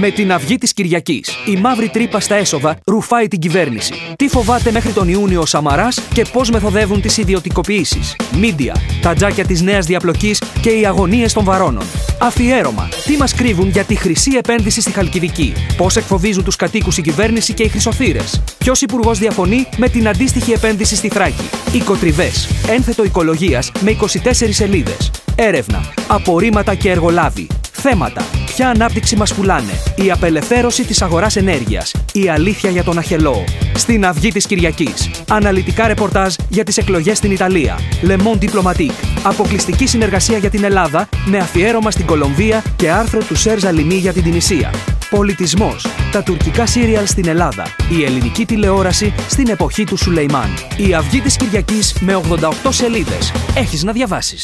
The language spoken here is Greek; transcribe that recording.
Με την αυγή της Κυριακής, η μαύρη τρύπα στα έσοδα ρουφάει την κυβέρνηση. Τι φοβάται μέχρι τον Ιούνιο ο Σαμαράς και πώς μεθοδεύουν τις ιδιωτικοποιήσεις; Μίντια, τα τζάκια της νέας διαπλοκής και οι αγωνίες των βαρώνων. Αφιέρωμα. Τι μας κρύβουν για τη χρυσή επένδυση στη Χαλκιδική; Πώς εκφοβίζουν τους κατοίκους η κυβέρνηση και οι χρυσοθύρες; Ποιος υπουργός διαφωνεί με την αντίστοιχη επένδυση στη Θράκη; Οικοτριβές. Ένθετο οικολογίας με 24 σελίδες. Έρευνα. Απορρίμματα και εργολάβοι. Θέματα. Ποια ανάπτυξη μας πουλάνε. Η απελευθέρωση της αγοράς ενέργειας. Η αλήθεια για τον Αχελό. Στην αυγή της Κυριακής. Αναλυτικά ρεπορτάζ για τις εκλογές στην Ιταλία. Le Monde Diplomatique. Αποκλειστική συνεργασία για την Ελλάδα με αφιέρωμα στην Κολομβία και άρθρο του Σέρζα Λιμί για την Τινησία. Πολιτισμός. Τα τουρκικά σύριαλ στην Ελλάδα. Η ελληνική τηλεόραση στην εποχή του Σουλεϊμάν. Η αυγή της Κυριακής με 88 σελίδες. Έχεις να διαβάσεις.